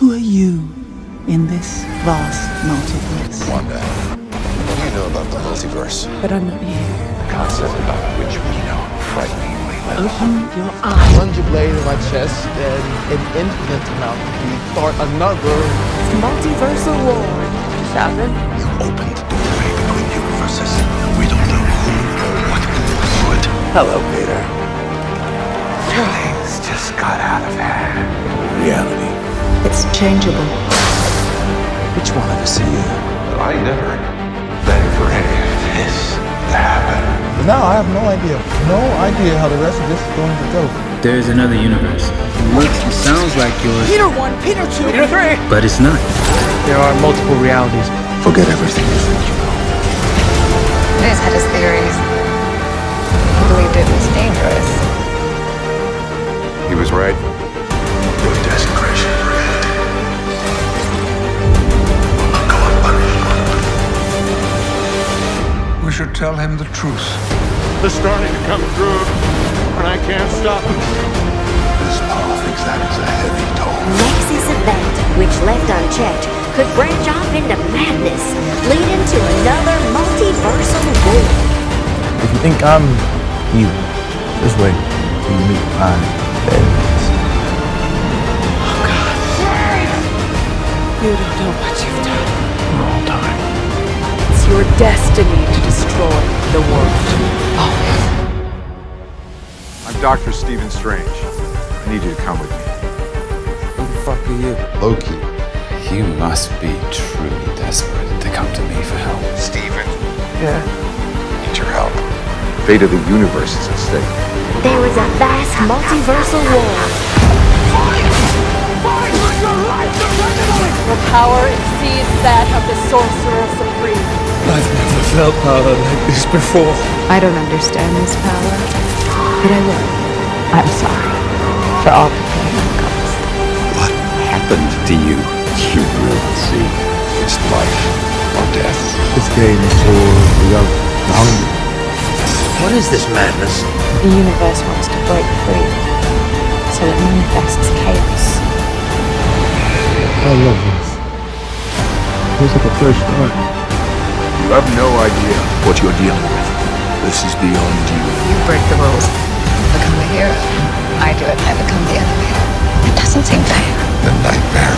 Who are you in this vast multiverse? Wanda, what do you know about the multiverse? But I'm not here. The concept about which we know frighteningly little. Open your eyes. Plunge a blade in my chest, and an infinite amount of we start another. Multiversal War. Seven. You opened the doorway between universes. We don't know who or what will do it. Hello, Peter. Things just got out of hand. Reality. It's changeable. Which one of us are you? I never begged for any of this to happen. But now I have no idea, no idea how the rest of this is going to go. There's another universe. It looks and sounds like yours, Peter one, Peter two, Peter three. but it's not. There are multiple realities. Forget everything you think you know. Liz had his theories. He believed should tell him the truth. They're starting to come through, and I can't stop them. This Paul thinks that is a heavy toll. Nexus event, which left unchecked, could branch off into madness, leading to another multiversal war. If you think I'm evil, just wait till you meet my enemies. Oh, you don't know what you've done. For all time. It's your destiny to destroy the world. Always. I'm Dr. Stephen Strange. I need you to come with me. Who the fuck are you? Loki. You must be truly desperate to come to me for help. Stephen. Yeah. Need your help. Fate of the universe is at stake. There was a vast multiversal war. Your power exceeds that of the Sorcerer Supreme. I've never felt power like this before. I don't understand this power, but I will. I'm sorry for all the pain that comes. What happened to you? You will see. It's life or death. This game is for the young, the hungry. What is this madness? The universe wants to break free, so it manifests chaos. I love this. Feels like a fresh start. You have no idea what you're dealing with. This is beyond you. You break the rules, You become a hero. I do it, I become the enemy. It doesn't seem fair. The nightmare.